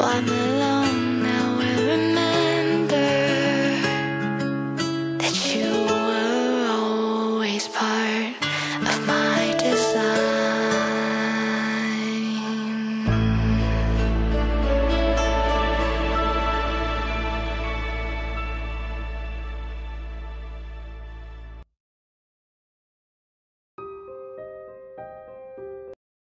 I'm alone.